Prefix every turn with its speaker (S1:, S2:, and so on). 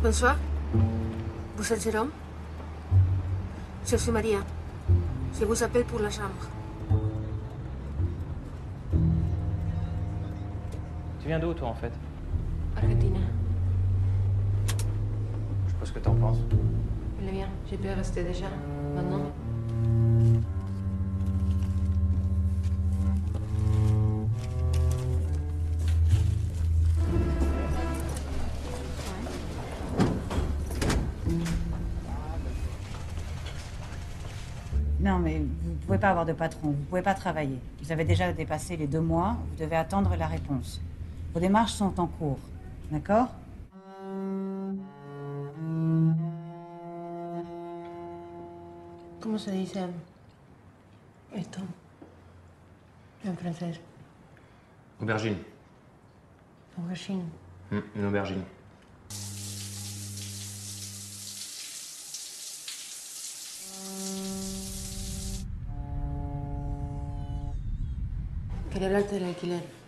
S1: Bonsoir. Vous êtes Jérôme Je suis Maria. Je vous appelle pour la chambre.
S2: Tu viens d'où, toi, en fait?
S1: Argentina.
S2: Je sais pas ce que t'en penses.
S1: Il est bien. Je peux rester déjà. Maintenant.
S3: Non, mais vous ne pouvez pas avoir de patron, vous ne pouvez pas travailler. Vous avez déjà dépassé les deux mois, vous devez attendre la réponse. Vos démarches sont en cours, d'accord?
S1: ¿Cómo se dice esto en francés?
S2: Aubergine.
S1: Aubergine.
S2: Hum, une aubergine.
S1: Quería hablarte del alquiler.